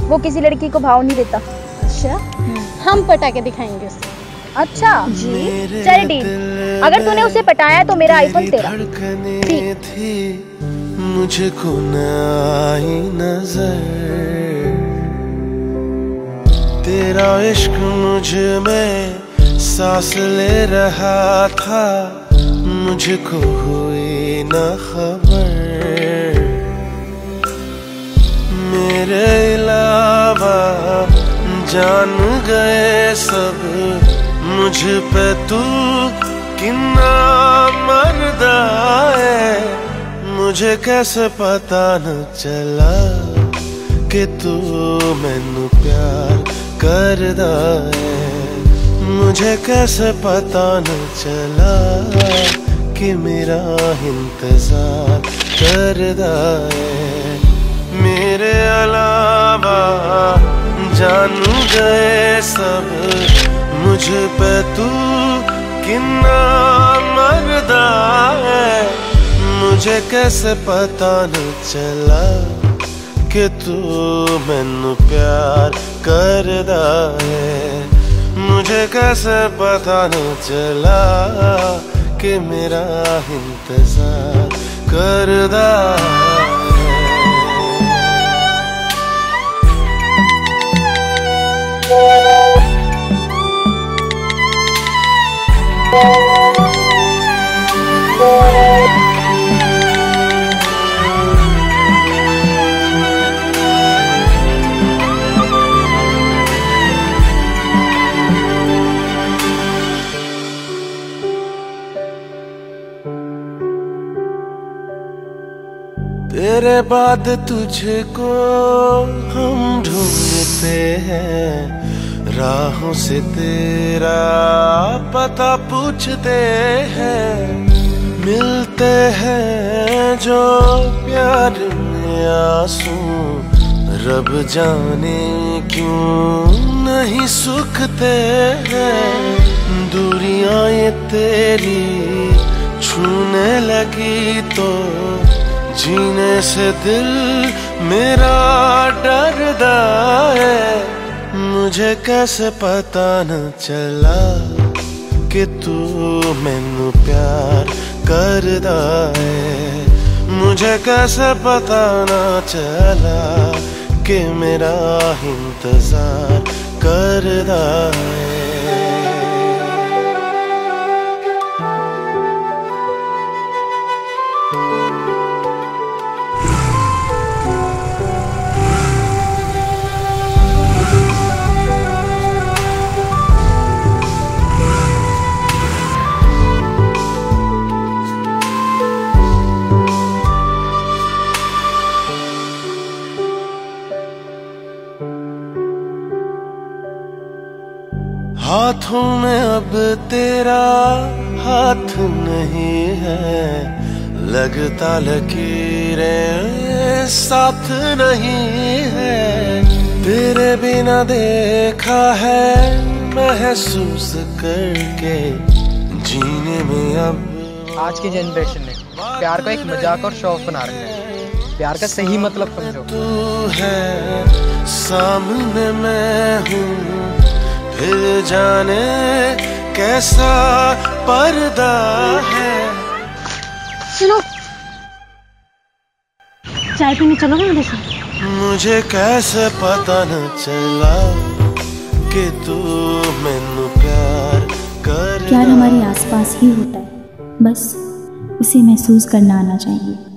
वो किसी लड़की को भाव नहीं देता। अच्छा। हम पटा के दिखाएँगे उसे अच्छा। जी। चल डील। अगर तूने उसे पटाया तो मेरा आईफोन तेरा। मुझको आई नज़र। तेरा इश्क मुझमें सांस ले रहा था मुझको हुई न खबर। मेरे अलावा जान गए सब। मुझ पे तू किन्ना मरदा है। मुझे कैसे पता न चला कि तू मैनू प्यार करदा है। मुझे कैसे पता न चला कि मेरा इंतज़ार करदा है। मेरे अलावा जान गए सब। मुझ पे तू किन्ना मरदा है। मुझे कैसे पता न चला कि तू मैनू प्यार करदा है। मुझे कैसे पता न चला कि मेरा इंतज़ार करदा तेरे बाद तुझको हम ढूंढते हैं। राहों से तेरा पता पूछते हैं, मिलते हैं जो प्यार में आँसू। रब जाने क्यों नहीं सुखते हैं? दूरियाँ ये तेरी छूने लगी तो जीने से दिल मेरा डरदा मुझे कैसे पता न चला कि तू मैनू प्यार करदा है? मुझे कैसे पता न चला कि मेरा इंतज़ार करदा है? हाथों में अब तेरा हाथ नहीं है। लगता लकीरें साथ नहीं है। तेरे बिना देखा है महसूस करके जीने में अब आज की जनरेशन ने प्यार को एक मज़ाक और शौक बना रखा है। प्यार का सही मतलब समझो। तू है सामने मैं हूँ फिर जाने कैसा पर्दा है। सुनो चाय पीने चलोगे मेरे साथ मुझे कैसे पता न चला कि तू मैनू प्यार कर प्यार हमारे आसपास ही होता है। बस उसे महसूस करना आना चाहिए।